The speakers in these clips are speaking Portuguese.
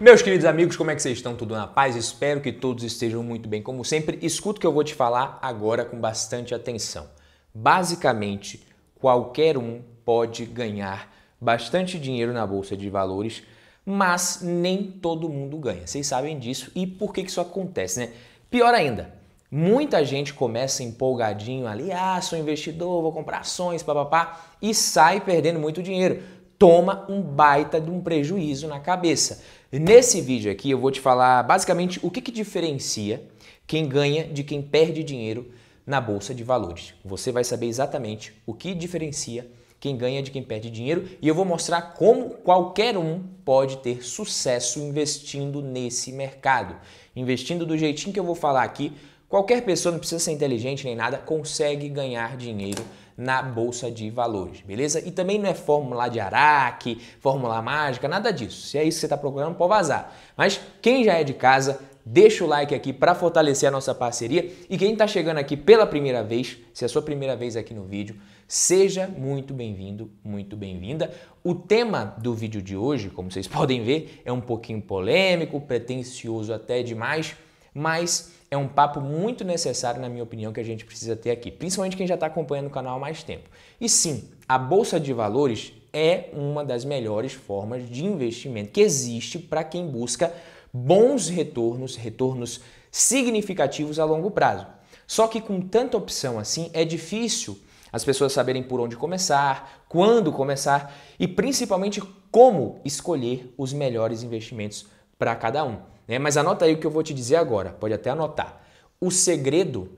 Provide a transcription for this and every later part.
Meus queridos amigos, como é que vocês estão? Tudo na paz? Espero que todos estejam muito bem. Como sempre, escuta o que eu vou te falar agora com bastante atenção. Basicamente, qualquer um pode ganhar bastante dinheiro na bolsa de valores, mas nem todo mundo ganha. Vocês sabem disso e por que isso acontece, né? Pior ainda, muita gente começa empolgadinho ali, ah, sou investidor, vou comprar ações, papapá, e sai perdendo muito dinheiro. Toma um baita de um prejuízo na cabeça. Nesse vídeo aqui eu vou te falar basicamente o que, que diferencia quem ganha de quem perde dinheiro na bolsa de valores. Você vai saber exatamente o que diferencia quem ganha de quem perde dinheiro e eu vou mostrar como qualquer um pode ter sucesso investindo nesse mercado. Investindo do jeitinho que eu vou falar aqui, qualquer pessoa, não precisa ser inteligente nem nada, consegue ganhar dinheiro na bolsa de valores, beleza? E também não é fórmula de Araque, fórmula mágica, nada disso. Se é isso que você está procurando, pode vazar. Mas quem já é de casa, deixa o like aqui para fortalecer a nossa parceria. E quem está chegando aqui pela primeira vez, se é a sua primeira vez aqui no vídeo, seja muito bem-vindo, muito bem-vinda. O tema do vídeo de hoje, como vocês podem ver, é um pouquinho polêmico, pretensioso até demais, mas é um papo muito necessário, na minha opinião, que a gente precisa ter aqui, principalmente quem já está acompanhando o canal há mais tempo. E sim, a Bolsa de Valores é uma das melhores formas de investimento que existe para quem busca bons retornos, retornos significativos a longo prazo. Só que com tanta opção assim, é difícil as pessoas saberem por onde começar, quando começar e principalmente como escolher os melhores investimentos para cada um. Né? Mas anota aí o que eu vou te dizer agora, pode até anotar. O segredo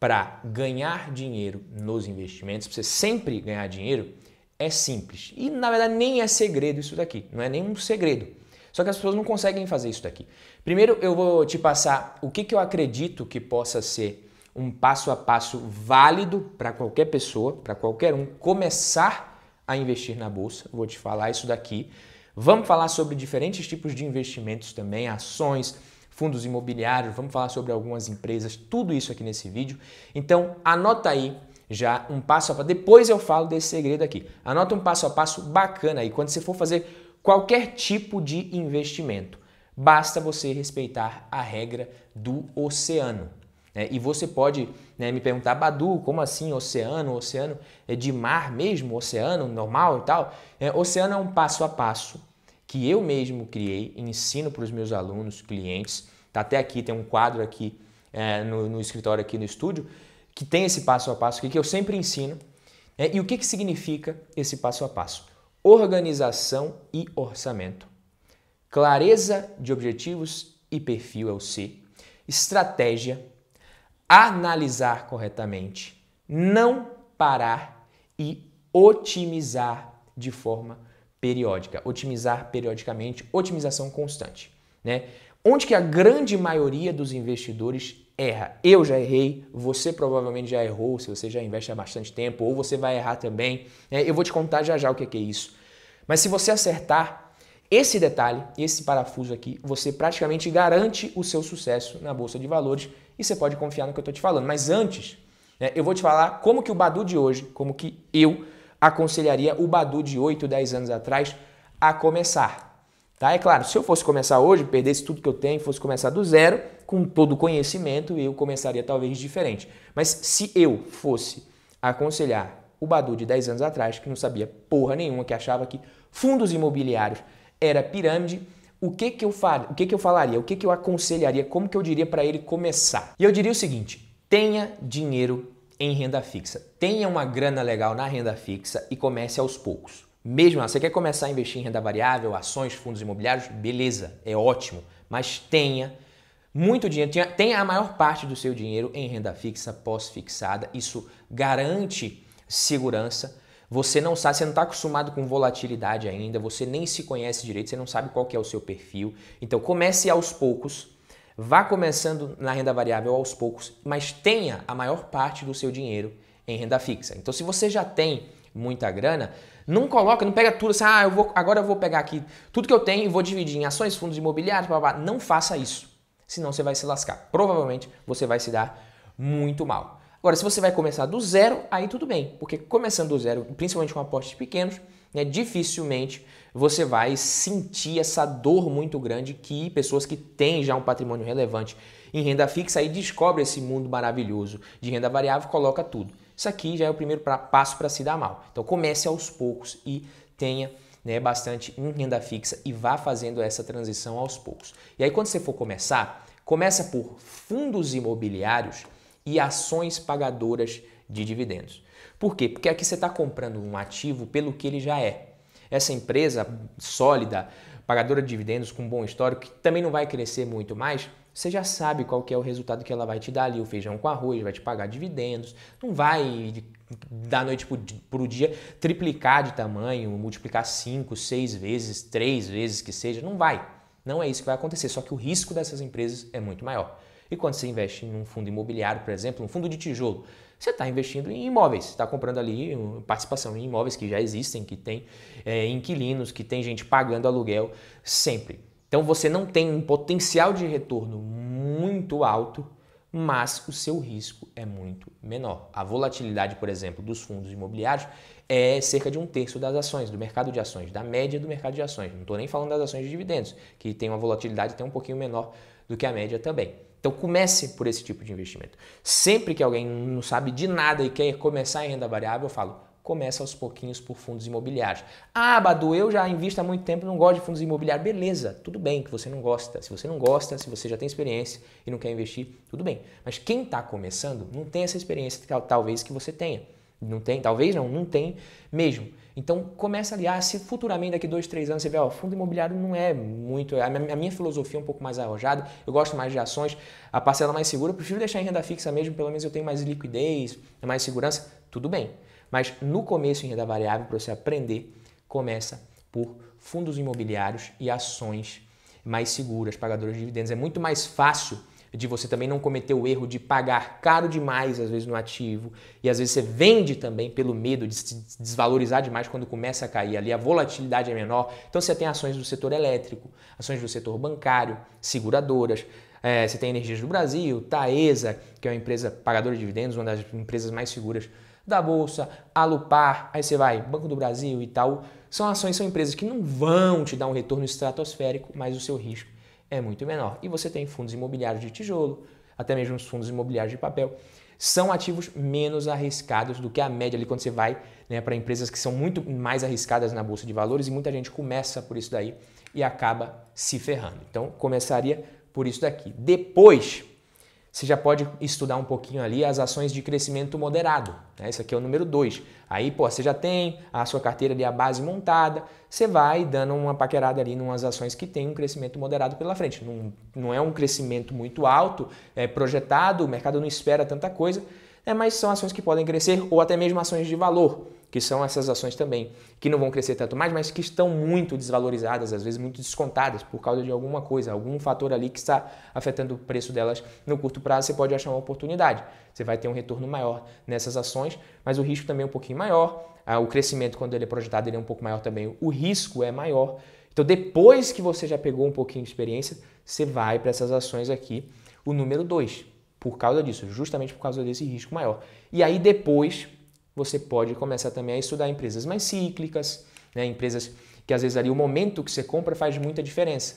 para ganhar dinheiro nos investimentos, para você sempre ganhar dinheiro, é simples. E na verdade nem é segredo isso daqui, não é nenhum segredo. Só que as pessoas não conseguem fazer isso daqui. Primeiro eu vou te passar o que, que eu acredito que possa ser um passo a passo válido para qualquer pessoa, para qualquer um começar a investir na bolsa. vou te falar isso daqui. Vamos falar sobre diferentes tipos de investimentos também, ações, fundos imobiliários, vamos falar sobre algumas empresas, tudo isso aqui nesse vídeo. Então, anota aí já um passo a passo. Depois eu falo desse segredo aqui. Anota um passo a passo bacana aí quando você for fazer qualquer tipo de investimento. Basta você respeitar a regra do oceano. Né? E você pode né, me perguntar, Badu, como assim oceano? Oceano é de mar mesmo? Oceano normal e tal? É, oceano é um passo a passo que eu mesmo criei, ensino para os meus alunos, clientes. Tá até aqui, tem um quadro aqui é, no, no, escritório, aqui no estúdio, que tem esse passo a passo aqui, que eu sempre ensino. É, e o que, que significa esse passo a passo? Organização e orçamento. Clareza de objetivos e perfil é o C. Estratégia. Analisar corretamente. Não parar e otimizar de forma periódica, otimizar periodicamente, otimização constante, né? Onde que a grande maioria dos investidores erra. Eu já errei, você provavelmente já errou, se você já investe há bastante tempo, ou você vai errar também. Né? Eu vou te contar já já o que é isso. Mas se você acertar esse detalhe, esse parafuso aqui, você praticamente garante o seu sucesso na bolsa de valores e você pode confiar no que eu estou te falando. Mas antes, né, eu vou te falar como que o Badu de hoje, como que eu aconselharia o Badu de 8, 10 anos atrás a começar. Tá? É claro, se eu fosse começar hoje, perdesse tudo que eu tenho, fosse começar do zero, com todo o conhecimento, eu começaria talvez diferente. Mas se eu fosse aconselhar o Badu de 10 anos atrás, que não sabia porra nenhuma, que achava que fundos imobiliários era pirâmide, o que que eu faria? O que que eu falaria? O que que eu aconselharia? Como que eu diria para ele começar? E eu diria o seguinte: tenha dinheiro em renda fixa. Tenha uma grana legal na renda fixa e comece aos poucos. Mesmo você quer começar a investir em renda variável, ações, fundos imobiliários, beleza, é ótimo, mas tenha muito dinheiro, tenha, tenha a maior parte do seu dinheiro em renda fixa pós-fixada. Isso garante segurança. Você não sabe, você não está acostumado com volatilidade ainda, você nem se conhece direito, você não sabe qual é o seu perfil. Então comece aos poucos Vá começando na renda variável aos poucos, mas tenha a maior parte do seu dinheiro em renda fixa. Então, se você já tem muita grana, não coloca, não pega tudo assim, ah, eu vou, agora eu vou pegar aqui tudo que eu tenho e vou dividir em ações, fundos imobiliários, blá, blá. não faça isso. Senão você vai se lascar. Provavelmente você vai se dar muito mal. Agora, se você vai começar do zero, aí tudo bem, porque começando do zero, principalmente com aportes pequenos, né, dificilmente você vai sentir essa dor muito grande que pessoas que têm já um patrimônio relevante em renda fixa e descobre esse mundo maravilhoso de renda variável, coloca tudo. Isso aqui já é o primeiro pra, passo para se dar mal. Então comece aos poucos e tenha né, bastante em renda fixa e vá fazendo essa transição aos poucos. E aí quando você for começar, começa por fundos imobiliários e ações pagadoras de dividendos. Por quê? Porque aqui você está comprando um ativo pelo que ele já é. Essa empresa sólida, pagadora de dividendos com bom histórico, que também não vai crescer muito mais, você já sabe qual que é o resultado que ela vai te dar ali, o feijão com arroz, vai te pagar dividendos, não vai da noite para o dia triplicar de tamanho, multiplicar 5, 6 vezes, 3 vezes que seja, não vai. Não é isso que vai acontecer, só que o risco dessas empresas é muito maior. E quando você investe em um fundo imobiliário, por exemplo, um fundo de tijolo, você está investindo em imóveis, está comprando ali participação em imóveis que já existem, que tem é, inquilinos, que tem gente pagando aluguel sempre. Então você não tem um potencial de retorno muito alto, mas o seu risco é muito menor. A volatilidade, por exemplo, dos fundos imobiliários é cerca de um terço das ações, do mercado de ações, da média do mercado de ações. Não estou nem falando das ações de dividendos, que tem uma volatilidade até um pouquinho menor do que a média também. Então comece por esse tipo de investimento. Sempre que alguém não sabe de nada e quer começar em renda variável, eu falo, começa aos pouquinhos por fundos imobiliários. Ah, Badu, eu já invisto há muito tempo, não gosto de fundos imobiliários. Beleza, tudo bem que você não gosta. Se você não gosta, se você já tem experiência e não quer investir, tudo bem. Mas quem está começando não tem essa experiência talvez que você tenha. Não tem, talvez não, não tem mesmo. Então começa ali, ah, se futuramente daqui dois, três anos você vê, ó, fundo imobiliário não é muito, a minha, a minha, filosofia é um pouco mais arrojada, eu gosto mais de ações, a parcela mais segura, eu prefiro deixar em renda fixa mesmo, pelo menos eu tenho mais liquidez, mais segurança, tudo bem. Mas no começo em renda variável, para você aprender, começa por fundos imobiliários e ações mais seguras, pagadoras de dividendos. É muito mais fácil de você também não cometer o erro de pagar caro demais, às vezes, no ativo, e às vezes você vende também pelo medo de se desvalorizar demais quando começa a cair ali, a volatilidade é menor. Então você tem ações do setor elétrico, ações do setor bancário, seguradoras, é, você tem Energias do Brasil, Taesa, que é uma empresa pagadora de dividendos, uma das empresas mais seguras da Bolsa, Alupar, aí você vai, Banco do Brasil e tal. São ações, são empresas que não vão te dar um retorno estratosférico, mas o seu risco é muito menor. E você tem fundos imobiliários de tijolo, até mesmo os fundos imobiliários de papel. São ativos menos arriscados do que a média ali quando você vai né, para empresas que são muito mais arriscadas na bolsa de valores e muita gente começa por isso daí e acaba se ferrando. Então começaria por isso daqui. Depois você já pode estudar um pouquinho ali as ações de crescimento moderado. Né? Esse aqui é o número 2. Aí, pô, você já tem a sua carteira ali, a base montada, você vai dando uma paquerada ali em umas ações que tem um crescimento moderado pela frente. Não, não é um crescimento muito alto, é projetado, o mercado não espera tanta coisa, é, mas são ações que podem crescer ou até mesmo ações de valor que são essas ações também, que não vão crescer tanto mais, mas que estão muito desvalorizadas, às vezes muito descontadas por causa de alguma coisa, algum fator ali que está afetando o preço delas no curto prazo, você pode achar uma oportunidade. Você vai ter um retorno maior nessas ações, mas o risco também é um pouquinho maior. Ah, o crescimento, quando ele é projetado, ele é um pouco maior também. O risco é maior. Então, depois que você já pegou um pouquinho de experiência, você vai para essas ações aqui, o número 2, por causa disso, justamente por causa desse risco maior. E aí, depois, você pode começar também a estudar empresas mais cíclicas, né? empresas que às vezes ali o momento que você compra faz muita diferença.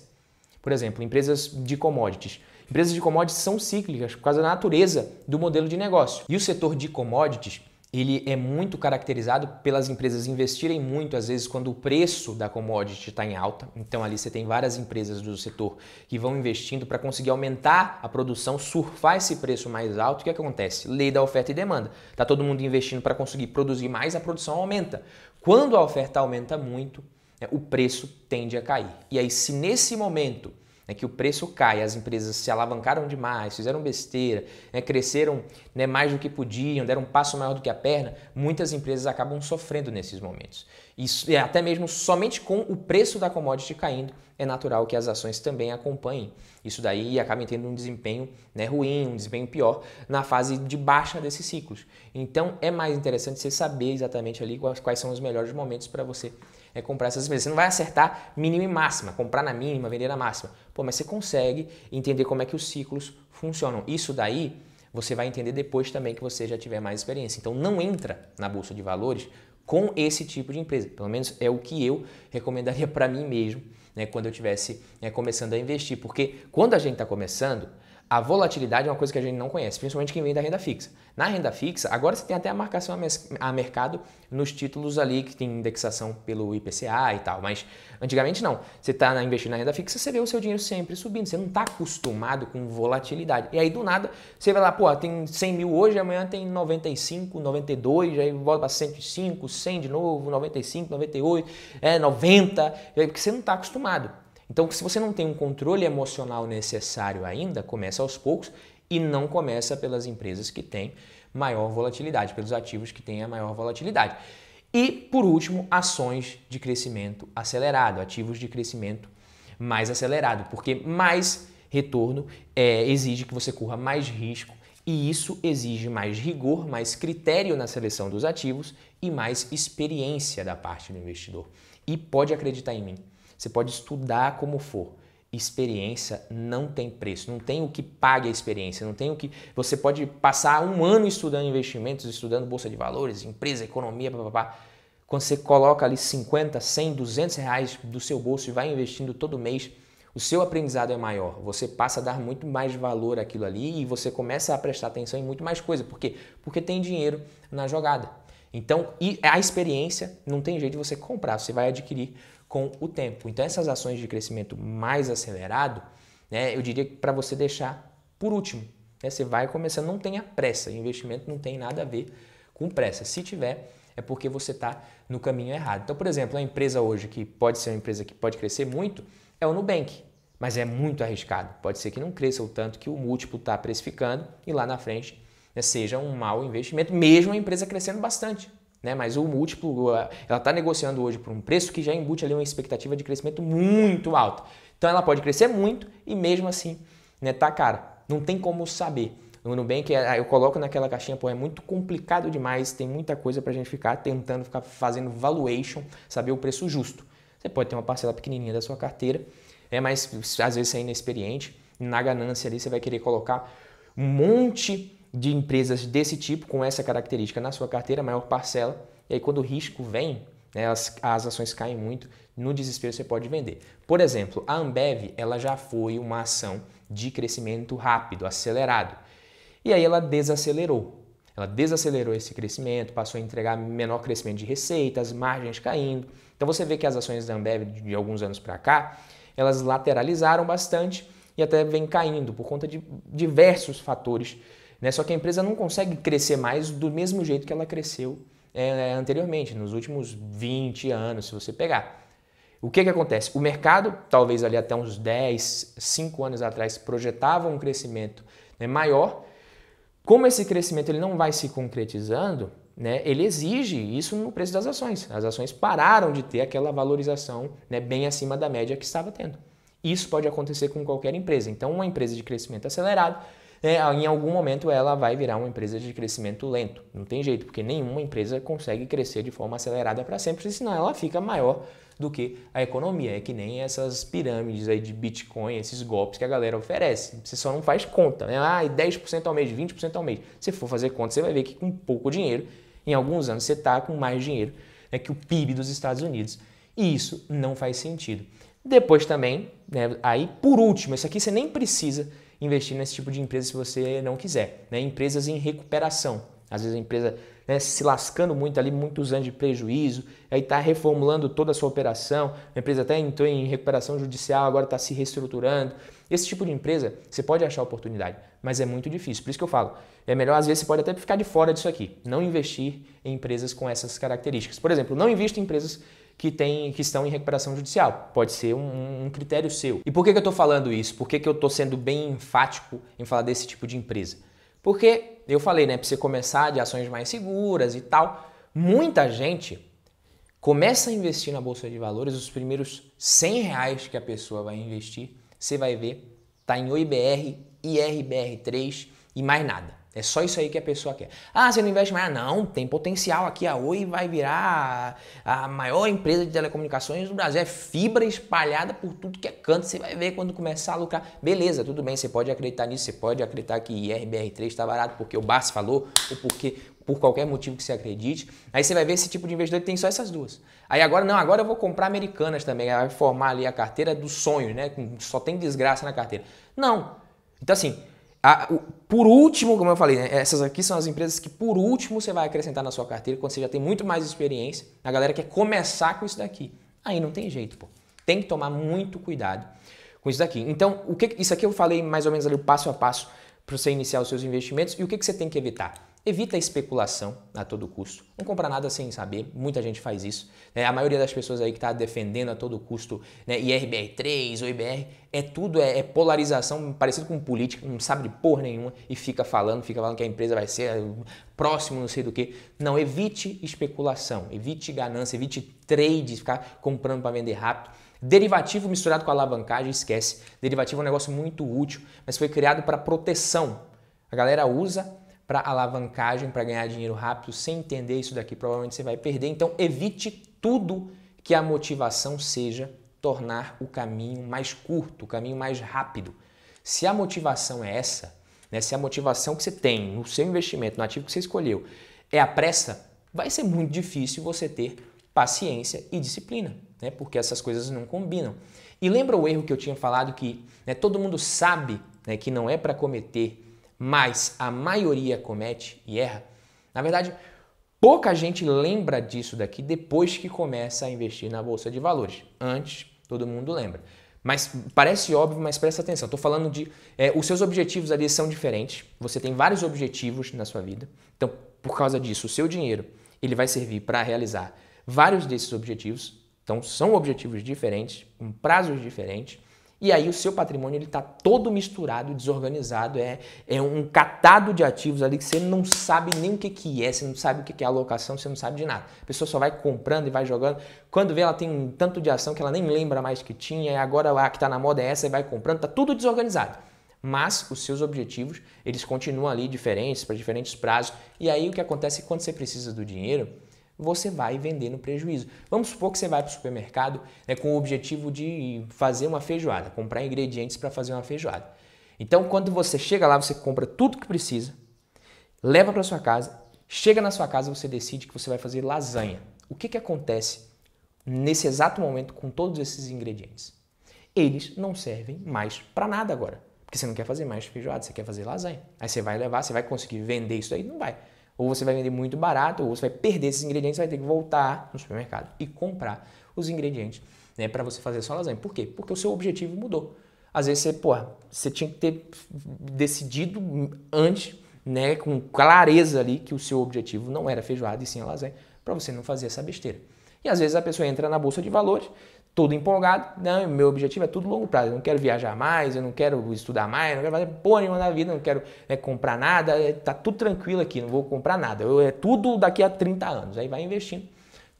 Por exemplo, empresas de commodities. Empresas de commodities são cíclicas por causa da natureza do modelo de negócio. E o setor de commodities ele é muito caracterizado pelas empresas investirem muito, às vezes, quando o preço da commodity está em alta. Então, ali você tem várias empresas do setor que vão investindo para conseguir aumentar a produção, surfar esse preço mais alto. O que acontece? Lei da oferta e demanda. Está todo mundo investindo para conseguir produzir mais, a produção aumenta. Quando a oferta aumenta muito, né, o preço tende a cair. E aí, se nesse momento né, que o preço cai, as empresas se alavancaram demais, fizeram besteira, né, cresceram né, mais do que podiam, deram um passo maior do que a perna, muitas empresas acabam sofrendo nesses momentos. Isso, até mesmo somente com o preço da commodity caindo, é natural que as ações também acompanhem. Isso daí acaba tendo um desempenho né, ruim, um desempenho pior na fase de baixa desses ciclos. Então é mais interessante você saber exatamente ali quais, quais são os melhores momentos para você é comprar essas empresas. Você não vai acertar mínima e máxima, comprar na mínima, vender na máxima. Pô, mas você consegue entender como é que os ciclos funcionam. Isso daí você vai entender depois também que você já tiver mais experiência. Então não entra na bolsa de valores com esse tipo de empresa. Pelo menos é o que eu recomendaria para mim mesmo, né, quando eu estivesse né, começando a investir. Porque quando a gente está começando, a volatilidade é uma coisa que a gente não conhece, principalmente quem vem da renda fixa. Na renda fixa, agora você tem até a marcação a mercado nos títulos ali que tem indexação pelo IPCA e tal, mas antigamente não. Você está investindo na renda fixa, você vê o seu dinheiro sempre subindo, você não está acostumado com volatilidade. E aí do nada, você vai lá, pô, tem 100 mil hoje, amanhã tem 95, 92, aí volta para 105, 100 de novo, 95, 98, é, 90, porque você não está acostumado. Então, se você não tem um controle emocional necessário ainda, começa aos poucos e não começa pelas empresas que têm maior volatilidade, pelos ativos que têm a maior volatilidade. E, por último, ações de crescimento acelerado, ativos de crescimento mais acelerado, porque mais retorno é, exige que você corra mais risco e isso exige mais rigor, mais critério na seleção dos ativos e mais experiência da parte do investidor. E pode acreditar em mim, você pode estudar como for. Experiência não tem preço, não tem o que pague a experiência, não tem o que. Você pode passar um ano estudando investimentos, estudando bolsa de valores, empresa, economia, papapá. Quando você coloca ali 50, 100, 200 reais do seu bolso e vai investindo todo mês, o seu aprendizado é maior. Você passa a dar muito mais valor àquilo ali e você começa a prestar atenção em muito mais coisa. Por quê? Porque tem dinheiro na jogada. Então, a experiência não tem jeito de você comprar, você vai adquirir com o tempo. Então, essas ações de crescimento mais acelerado, né, eu diria que para você deixar por último. Né, você vai começando, não tenha pressa. Investimento não tem nada a ver com pressa. Se tiver, é porque você está no caminho errado. Então, por exemplo, a empresa hoje que pode ser uma empresa que pode crescer muito é o Nubank, mas é muito arriscado. Pode ser que não cresça o tanto que o múltiplo está precificando e lá na frente né, seja um mau investimento, mesmo a empresa crescendo bastante né? Mas o múltiplo, ela está negociando hoje por um preço que já embute ali uma expectativa de crescimento muito alta. Então ela pode crescer muito e mesmo assim, né, tá cara. Não tem como saber. No Nubank, é, eu coloco naquela caixinha, pô, é muito complicado demais, tem muita coisa para a gente ficar tentando, ficar fazendo valuation, saber o preço justo. Você pode ter uma parcela pequenininha da sua carteira, é, mas às vezes você é inexperiente, na ganância ali você vai querer colocar um monte de empresas desse tipo, com essa característica na sua carteira, maior parcela, e aí quando o risco vem, né, as, as ações caem muito, no desespero você pode vender. Por exemplo, a Ambev ela já foi uma ação de crescimento rápido, acelerado. E aí ela desacelerou. Ela desacelerou esse crescimento, passou a entregar menor crescimento de receitas, margens caindo. Então você vê que as ações da Ambev de alguns anos para cá, elas lateralizaram bastante e até vem caindo por conta de diversos fatores né? Só que a empresa não consegue crescer mais do mesmo jeito que ela cresceu é, anteriormente, nos últimos 20 anos, se você pegar. O que, que acontece? O mercado, talvez ali até uns 10, 5 anos atrás, projetava um crescimento né, maior. Como esse crescimento ele não vai se concretizando, né, ele exige isso no preço das ações. As ações pararam de ter aquela valorização né, bem acima da média que estava tendo. Isso pode acontecer com qualquer empresa. Então, uma empresa de crescimento acelerado é, em algum momento ela vai virar uma empresa de crescimento lento. Não tem jeito, porque nenhuma empresa consegue crescer de forma acelerada para sempre, senão ela fica maior do que a economia. É que nem essas pirâmides aí de Bitcoin, esses golpes que a galera oferece. Você só não faz conta, né? Ah, 10% ao mês, 20% ao mês. Se for fazer conta, você vai ver que com pouco dinheiro, em alguns anos você está com mais dinheiro né, que o PIB dos Estados Unidos. E isso não faz sentido. Depois também, né, aí por último, isso aqui você nem precisa investir nesse tipo de empresa se você não quiser. Né? Empresas em recuperação. Às vezes a empresa né, se lascando muito ali, muitos anos de prejuízo, aí está reformulando toda a sua operação, a empresa até entrou em recuperação judicial, agora está se reestruturando. Esse tipo de empresa, você pode achar oportunidade, mas é muito difícil. Por isso que eu falo, é melhor às vezes você pode até ficar de fora disso aqui, não investir em empresas com essas características. Por exemplo, não invista em empresas que, tem, que estão em recuperação judicial. Pode ser um, um critério seu. E por que, que eu estou falando isso? Por que, que eu estou sendo bem enfático em falar desse tipo de empresa? Porque eu falei, né, para você começar de ações mais seguras e tal, muita gente começa a investir na bolsa de valores, os primeiros 100 reais que a pessoa vai investir, você vai ver, tá em OIBR, IRBR3 e mais nada. É só isso aí que a pessoa quer. Ah, você não investe mais? Não, tem potencial aqui. A Oi vai virar a, maior empresa de telecomunicações do Brasil. É fibra espalhada por tudo que é canto. Você vai ver quando começar a lucrar. Beleza, tudo bem, você pode acreditar nisso. Você pode acreditar que IRBR3 está barato porque o Barsi falou, ou porque por qualquer motivo que você acredite. Aí você vai ver esse tipo de investidor que tem só essas duas. Aí agora, não, agora eu vou comprar americanas também, vai formar ali a carteira dos sonhos, né? Só tem desgraça na carteira. Não. Então, assim, a, o, por último, como eu falei, né, essas aqui são as empresas que por último você vai acrescentar na sua carteira quando você já tem muito mais experiência. A galera quer começar com isso daqui. Aí não tem jeito, pô. Tem que tomar muito cuidado com isso daqui. Então, o que isso aqui eu falei mais ou menos ali o passo a passo para você iniciar os seus investimentos e o que, que você tem que evitar. Evita a especulação a todo custo. Não compra nada sem saber. Muita gente faz isso. Né? A maioria das pessoas aí que está defendendo a todo custo né, IRBR3 ou IBR, é tudo, é, é, polarização parecido com política, não sabe de porra nenhuma e fica falando, fica falando que a empresa vai ser é, próximo, não sei do que. Não, evite especulação, evite ganância, evite trade, ficar comprando para vender rápido. Derivativo misturado com alavancagem, esquece. Derivativo é um negócio muito útil, mas foi criado para proteção. A galera usa para alavancagem, para ganhar dinheiro rápido, sem entender isso daqui, provavelmente você vai perder. Então, evite tudo que a motivação seja tornar o caminho mais curto, o caminho mais rápido. Se a motivação é essa, né, se a motivação que você tem no seu investimento, no ativo que você escolheu, é a pressa, vai ser muito difícil você ter paciência e disciplina, né, porque essas coisas não combinam. E lembra o erro que eu tinha falado que né, todo mundo sabe né, que não é para cometer mas a maioria comete e erra, na verdade, pouca gente lembra disso daqui depois que começa a investir na bolsa de valores. Antes, todo mundo lembra. Mas parece óbvio, mas presta atenção. Estou falando de. É, os seus objetivos ali são diferentes. Você tem vários objetivos na sua vida. Então, por causa disso, o seu dinheiro ele vai servir para realizar vários desses objetivos. Então, são objetivos diferentes, com prazos diferentes. E aí o seu patrimônio ele está todo misturado, desorganizado, é, é um catado de ativos ali que você não sabe nem o que, que é, você não sabe o que, que é alocação, você não sabe de nada. A pessoa só vai comprando e vai jogando. Quando vê ela tem um tanto de ação que ela nem lembra mais que tinha, e agora a que está na moda é essa e vai comprando, está tudo desorganizado. Mas os seus objetivos, eles continuam ali diferentes, para diferentes prazos. E aí o que acontece quando você precisa do dinheiro, você vai vender no prejuízo. Vamos supor que você vai para o supermercado né, com o objetivo de fazer uma feijoada, comprar ingredientes para fazer uma feijoada. Então, quando você chega lá, você compra tudo que precisa, leva para sua casa, chega na sua casa, você decide que você vai fazer lasanha. O que, que acontece nesse exato momento com todos esses ingredientes? Eles não servem mais para nada agora. Porque você não quer fazer mais feijoada, você quer fazer lasanha. Aí você vai levar, você vai conseguir vender isso aí? Não vai. Ou você vai vender muito barato, ou você vai perder esses ingredientes, vai ter que voltar no supermercado e comprar os ingredientes né, para você fazer sua lasanha. Por quê? Porque o seu objetivo mudou. Às vezes você, porra, você tinha que ter decidido antes, né, com clareza ali, que o seu objetivo não era feijoada e sim a lasanha, para você não fazer essa besteira. E às vezes a pessoa entra na bolsa de valores, todo empolgado. Não, meu objetivo é tudo longo prazo. Eu não quero viajar mais, eu não quero estudar mais, eu não quero fazer porra nenhuma na vida, não quero né, comprar nada. É, tá tudo tranquilo aqui, não vou comprar nada. Eu, é tudo daqui a 30 anos. Aí vai investindo.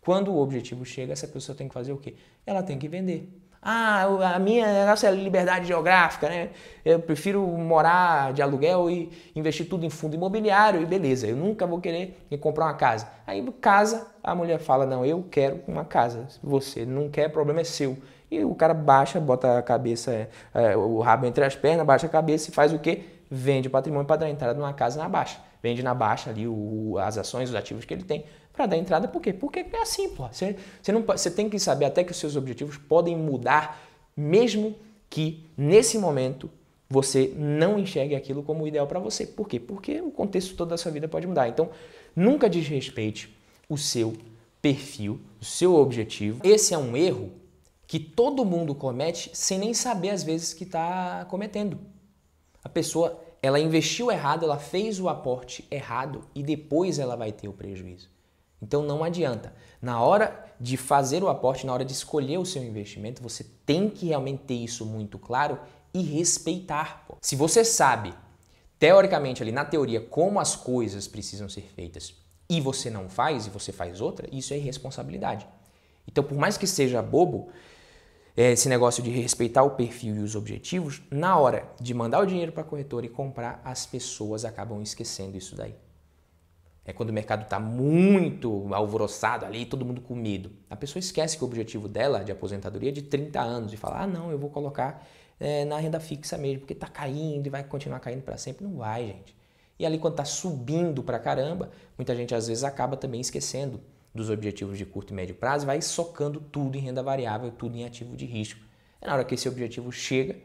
Quando o objetivo chega, essa pessoa tem que fazer o quê? Ela tem que vender. Ah, a minha negócio é liberdade geográfica, né? Eu prefiro morar de aluguel e investir tudo em fundo imobiliário e beleza. Eu nunca vou querer comprar uma casa. Aí casa, a mulher fala: "Não, eu quero uma casa. Você não quer, problema é seu". E o cara baixa, bota a cabeça, é, o rabo entre as pernas, baixa a cabeça e faz o quê? Vende o patrimônio para dar entrada numa casa na baixa. Vende na baixa ali o, as ações, os ativos que ele tem para dar entrada. Por quê? Porque é assim, pô. Você, você, não, você tem que saber até que os seus objetivos podem mudar, mesmo que nesse momento você não enxergue aquilo como ideal para você. Por quê? Porque o contexto todo da sua vida pode mudar. Então, nunca desrespeite o seu perfil, o seu objetivo. Esse é um erro que todo mundo comete sem nem saber às vezes que está cometendo. A pessoa, ela investiu errado, ela fez o aporte errado e depois ela vai ter o prejuízo. Então não adianta. Na hora de fazer o aporte, na hora de escolher o seu investimento, você tem que realmente ter isso muito claro e respeitar. Pô. Se você sabe, teoricamente ali na teoria, como as coisas precisam ser feitas e você não faz e você faz outra, isso é irresponsabilidade. Então, por mais que seja bobo, é, esse negócio de respeitar o perfil e os objetivos, na hora de mandar o dinheiro para a corretora e comprar, as pessoas acabam esquecendo isso daí. É quando o mercado está muito alvoroçado ali, todo mundo com medo. A pessoa esquece que o objetivo dela de aposentadoria é de 30 anos e fala: ah, não, eu vou colocar é, na renda fixa mesmo, porque está caindo e vai continuar caindo para sempre. Não vai, gente. E ali quando está subindo para caramba, muita gente às vezes acaba também esquecendo dos objetivos de curto e médio prazo, vai socando tudo em renda variável, tudo em ativo de risco. É na hora que esse objetivo chega,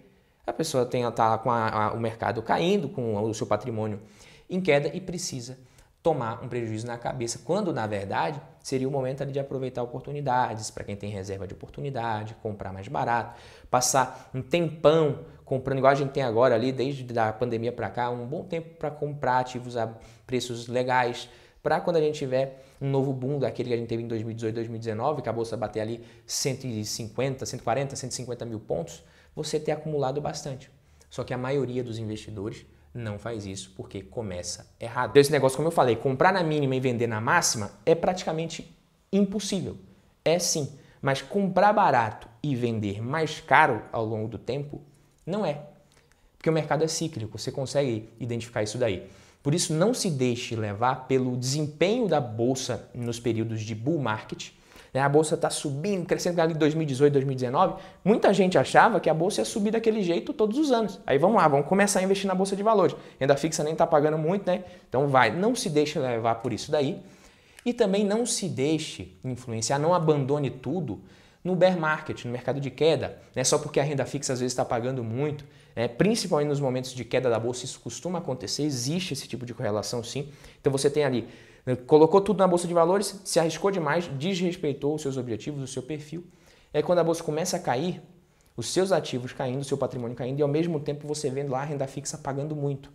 a pessoa tem tá com a, a, o mercado caindo, com o seu patrimônio em queda e precisa tomar um prejuízo na cabeça, quando na verdade seria o momento ali de aproveitar oportunidades para quem tem reserva de oportunidade, comprar mais barato, passar um tempão comprando igual a gente tem agora ali desde a pandemia para cá, um bom tempo para comprar ativos a preços legais, para quando a gente tiver um novo boom daquele que a gente teve em 2018, 2019, que a bolsa bater ali 150, 140, 150 mil pontos, você ter acumulado bastante. Só que a maioria dos investidores não faz isso porque começa errado. Esse negócio, como eu falei, comprar na mínima e vender na máxima é praticamente impossível. É sim, mas comprar barato e vender mais caro ao longo do tempo não é. Porque o mercado é cíclico, você consegue identificar isso daí. Por isso, não se deixe levar pelo desempenho da bolsa nos períodos de bull market né? A bolsa está subindo, crescendo ali em 2018, 2019. Muita gente achava que a bolsa ia subir daquele jeito todos os anos. Aí vamos lá, vamos começar a investir na bolsa de valores. Renda fixa nem está pagando muito, né? Então vai, não se deixe levar por isso daí. E também não se deixe influenciar, não abandone tudo no bear market, no mercado de queda, né? só porque a renda fixa às vezes está pagando muito, né? principalmente nos momentos de queda da bolsa, isso costuma acontecer, existe esse tipo de correlação sim. Então você tem ali Colocou tudo na bolsa de valores, se arriscou demais, desrespeitou os seus objetivos, o seu perfil. É quando a bolsa começa a cair, os seus ativos caindo, o seu patrimônio caindo e ao mesmo tempo você vendo lá a renda fixa pagando muito.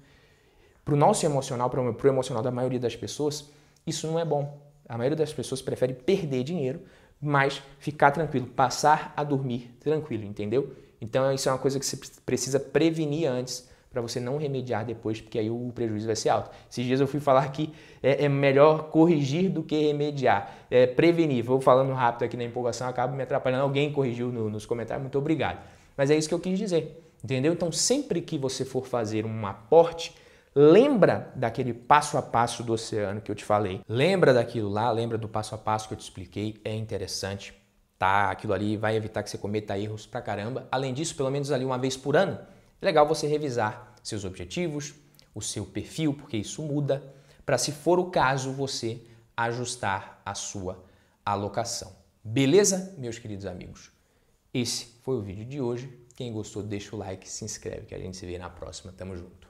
Para o nosso emocional, para o emocional da maioria das pessoas, isso não é bom. A maioria das pessoas prefere perder dinheiro, mas ficar tranquilo, passar a dormir tranquilo, entendeu? Então isso é uma coisa que você precisa prevenir antes para você não remediar depois, porque aí o prejuízo vai ser alto. Esses dias eu fui falar que é, é melhor corrigir do que remediar, é, prevenir. Vou falando rápido aqui na empolgação, acabo me atrapalhando. Alguém corrigiu no, nos comentários, muito obrigado. Mas é isso que eu quis dizer, entendeu? Então, sempre que você for fazer um aporte, lembra daquele passo a passo do oceano que eu te falei. Lembra daquilo lá, lembra do passo a passo que eu te expliquei, é interessante. Tá, aquilo ali vai evitar que você cometa erros pra caramba. Além disso, pelo menos ali uma vez por ano, é legal você revisar seus objetivos, o seu perfil, porque isso muda, para se for o caso você ajustar a sua alocação. Beleza, meus queridos amigos? Esse foi o vídeo de hoje. Quem gostou, deixa o like, se inscreve que a gente se vê na próxima. Tamo junto.